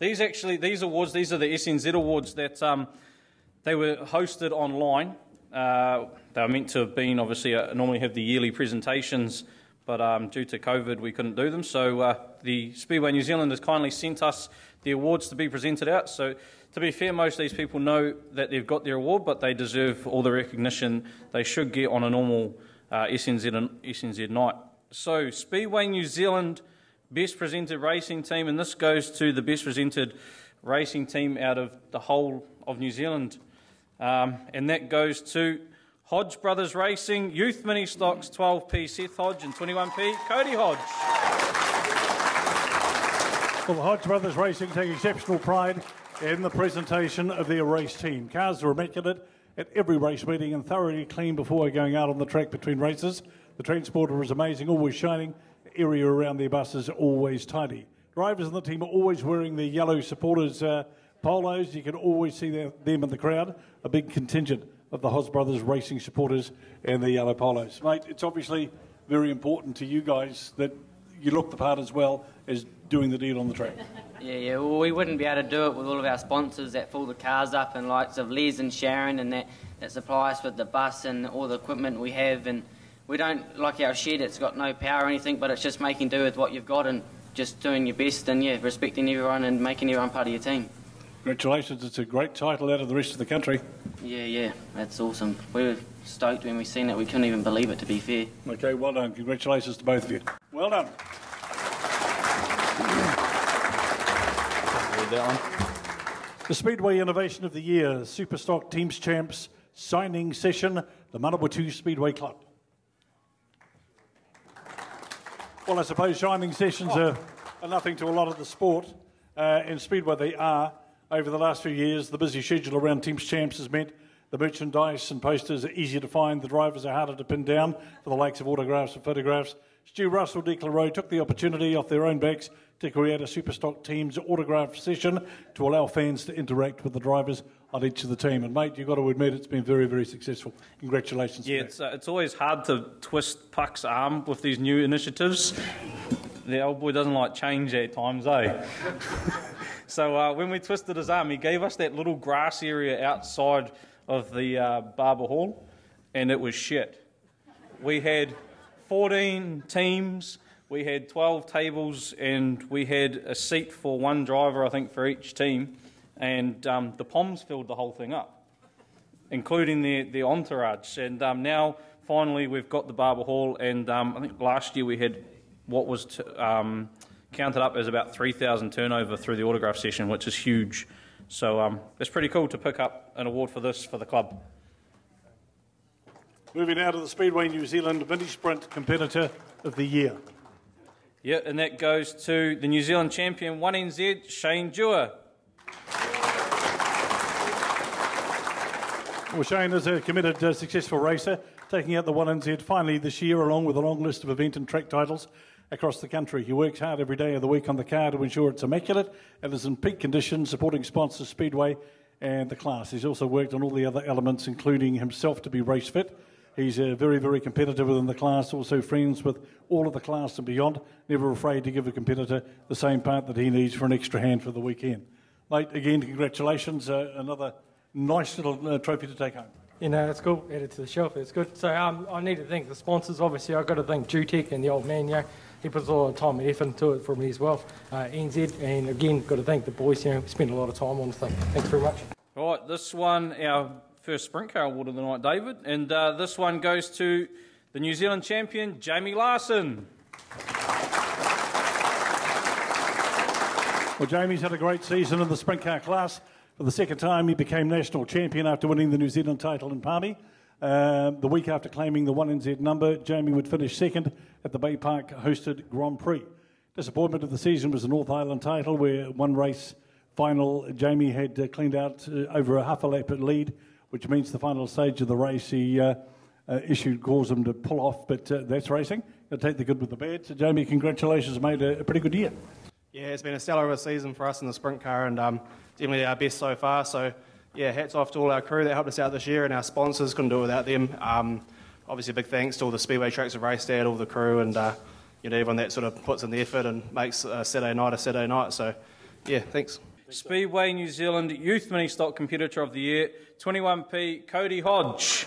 These actually, these awards, these are the SNZ awards that um, they were hosted online. Uh, they were meant to have been, obviously, uh, normally have the yearly presentations, but um, due to COVID, we couldn't do them. So uh, the Speedway New Zealand has kindly sent us the awards to be presented out. So to be fair, most of these people know that they've got their award, but they deserve all the recognition they should get on a normal uh, SNZ, SNZ night. So Speedway New Zealand best presented racing team, and this goes to the best presented racing team out of the whole of New Zealand. Um, and that goes to Hodge Brothers Racing, Youth Mini Stocks 12p Seth Hodge and 21p Cody Hodge. Well, the Hodge Brothers Racing take exceptional pride in the presentation of their race team. Cars are immaculate at every race meeting and thoroughly clean before going out on the track between races. The transporter is amazing, always shining area around their buses always tidy. Drivers in the team are always wearing their yellow supporters uh, polos. You can always see their, them in the crowd. A big contingent of the Hodge Brothers racing supporters and their yellow polos. Mate, it's obviously very important to you guys that you look the part as well as doing the deed on the track. Yeah, yeah. Well, we wouldn't be able to do it with all of our sponsors that fill the cars up, and likes of Les and Sharon, and that, that supply us with the bus and all the equipment we have, and we don't like our shed. It's got no power or anything, but it's just making do with what you've got and just doing your best and yeah, respecting everyone and making everyone part of your team. Congratulations! It's a great title out of the rest of the country. Yeah, yeah, that's awesome. We were stoked when we seen it. We couldn't even believe it. To be fair. Okay, well done. Congratulations to both of you. Well done. The Speedway Innovation of the Year, Superstock Teams Champs signing session, the Manawatu Speedway Club. Well, I suppose shining sessions are, are nothing to a lot of the sport. Uh, Speedway, they are. Over the last few years, the busy schedule around Teams Champs has meant the merchandise and posters are easier to find, the drivers are harder to pin down for the likes of autographs and photographs. Stu Russell, Declan Rowe took the opportunity off their own backs to create a Superstock Teams autograph session to allow fans to interact with the drivers on each of the team. And mate, you've got to admit it's been very, very successful. Congratulations. Yeah, it's, uh, it's always hard to twist Puck's arm with these new initiatives. the old boy doesn't like change at times, eh? so uh, when we twisted his arm, he gave us that little grass area outside of the uh, Barber Hall, and it was shit. We had 14 teams, we had 12 tables, and we had a seat for one driver, I think, for each team and um, the Poms filled the whole thing up, including the, the entourage. And um, now, finally, we've got the Barber Hall, and um, I think last year we had what was um, counted up as about 3,000 turnover through the autograph session, which is huge. So um, it's pretty cool to pick up an award for this for the club. Moving now to the Speedway New Zealand Mini Sprint Competitor of the Year. Yeah, and that goes to the New Zealand champion 1NZ, Shane Dewar. Well, Shane is a committed, uh, successful racer, taking out the 1NZ finally this year, along with a long list of event and track titles across the country. He works hard every day of the week on the car to ensure it's immaculate and is in peak condition, supporting sponsors Speedway and the class. He's also worked on all the other elements, including himself to be race fit. He's uh, very, very competitive within the class, also friends with all of the class and beyond, never afraid to give a competitor the same part that he needs for an extra hand for the weekend. Mate, again, congratulations. Uh, another nice little uh, trophy to take home. You know, it's cool. Added to the shelf. It's good. So um, I need to thank the sponsors. Obviously, I've got to thank Jutech and the old man. You know, he puts a lot of time and effort into it for me as well. Uh, NZ, and again, got to thank the boys. You know, spent a lot of time on the thing. Thanks very much. All right, this one, our first sprint car award of the night, David, and uh, this one goes to the New Zealand champion, Jamie Larson. Well, Jamie's had a great season in the sprint car class. For the second time, he became national champion after winning the New Zealand title in Palmy. Uh, the week after claiming the 1NZ number, Jamie would finish second at the Bay Park hosted Grand Prix. Disappointment of the season was the North Island title, where one race final, Jamie had uh, cleaned out uh, over a half a lap at lead, which means the final stage of the race he uh, uh, issued caused him to pull off, but uh, that's racing. He'll take the good with the bad. So, Jamie, congratulations, made a, a pretty good year. Yeah, it's been a stellar of a season for us in the sprint car, and um, definitely our best so far. So, yeah, hats off to all our crew that helped us out this year, and our sponsors couldn't do it without them. Um, obviously, a big thanks to all the Speedway Tracks of Raced all the crew, and uh, you know everyone that sort of puts in the effort and makes uh, Saturday night a Saturday night. So, yeah, thanks. Speedway New Zealand Youth Mini Stock Competitor of the Year, 21P Cody Hodge.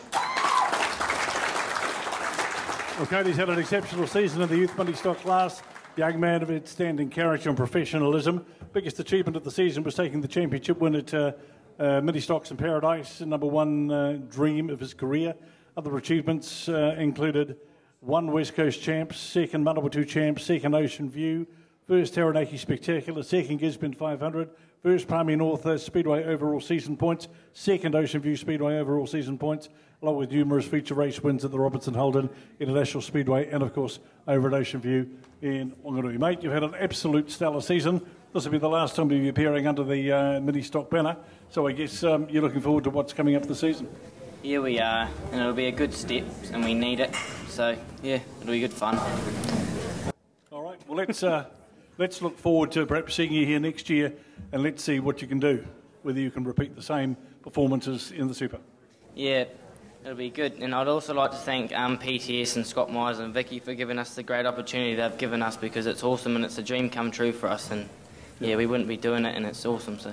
Well, Cody's had an exceptional season in the youth Mini stock class. Young man of outstanding character and professionalism. Biggest achievement of the season was taking the championship win at uh, uh, Mini Stocks in Paradise, number one uh, dream of his career. Other achievements uh, included one West Coast champs, second Manawatu champs, second Ocean View, first Taranaki Spectacular, second Gisborne 500, first Palmy North uh, Speedway overall season points, second Ocean View Speedway overall season points, along with numerous feature race wins at the Robertson Holden International Speedway and, of course, over at Ocean View in Wanganui. Mate, you've had an absolute stellar season. This will be the last time you'll be appearing under the uh, mini stock banner, so I guess um, you're looking forward to what's coming up this season. Here we are, and it'll be a good step, and we need it. So, yeah, it'll be good fun. All right, well, let's, uh, let's look forward to perhaps seeing you here next year and let's see what you can do, whether you can repeat the same performances in the Super. Yeah, it'll be good. And I'd also like to thank um, PTS and Scott Myers and Vicky for giving us the great opportunity they've given us because it's awesome and it's a dream come true for us. And yeah, we wouldn't be doing it, and it's awesome. So.